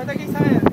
Weiter geht's heil.